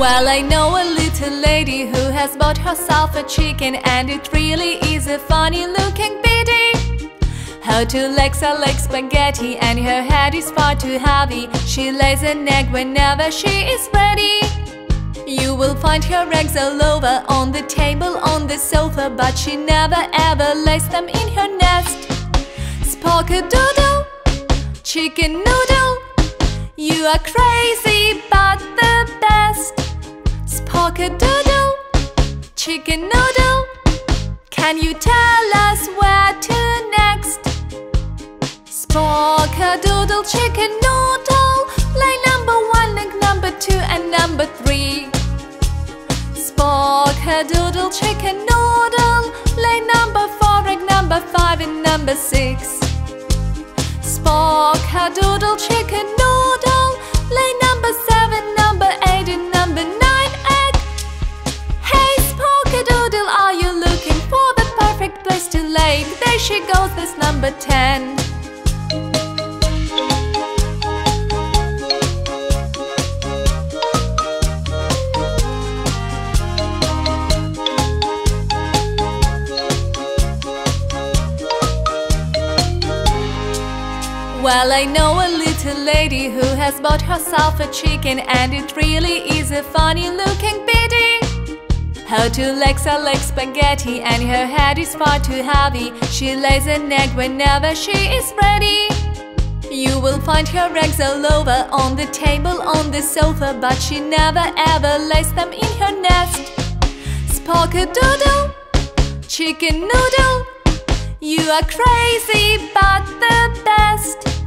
Well, I know a little lady who has bought herself a chicken And it really is a funny looking biddy Her two legs are like spaghetti and her head is far too heavy. She lays an egg whenever she is ready. You will find her eggs all over on the table, on the sofa But she never ever lays them in her nest. Spock-a-doodle, chicken noodle You are crazy but the best. Spock-a-doodle, chicken noodle Can you tell us where chicken noodle. Lay number one, egg number two and number three. Spock-a-doodle, chicken noodle. Lay number four, egg number five and number six. Spock-a-doodle, chicken noodle. Lay number seven, number eight and number nine. Egg. Hey Spock a doodle are you looking for the perfect place to lay? There she goes, this number 10 Well, I know a little lady who has bought herself a chicken And it really is a funny looking biddy her two legs are like spaghetti and her head is far too heavy. She lays an egg whenever she is ready. You will find her eggs all over on the table, on the sofa But she never ever lays them in her nest. Spock-a-doodle, chicken noodle You are crazy but the best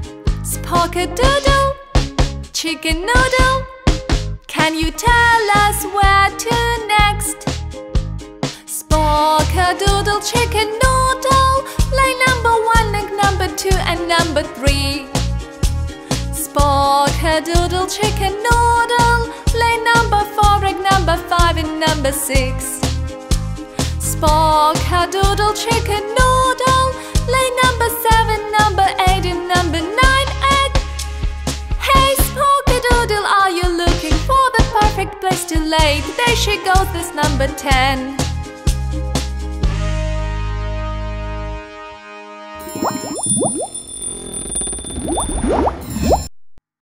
Spock-a-doodle, chicken noodle. Can you tell us where to next? Spock-a-doodle chicken noodle. Lay number one, egg number two and number three. Spock-a-doodle chicken noodle. Lay number four, egg number five and number six. Spock-a-doodle chicken noodle. Lay number seven, number They should she goes this number 10.